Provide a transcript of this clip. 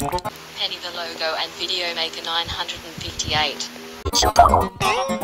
Penny the logo and Video Maker 958.